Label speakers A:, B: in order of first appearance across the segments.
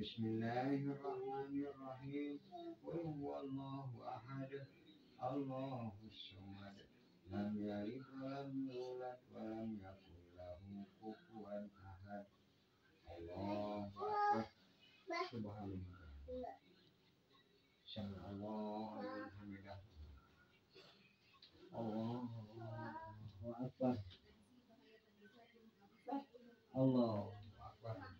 A: بسم الله الرحمن الرحيم قل هو الله أحد الله الصمد لم يلد ولم يولد ولم يكن له كفوا أحد الله أكبر سبحان الله سمع الله لمن حمده الله أكبر الله أكبر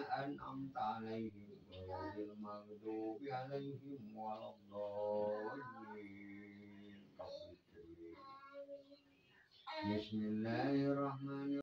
A: أنعمت عليهم غير المغضوب عليهم ولا الضالين. بسم الله الرحمن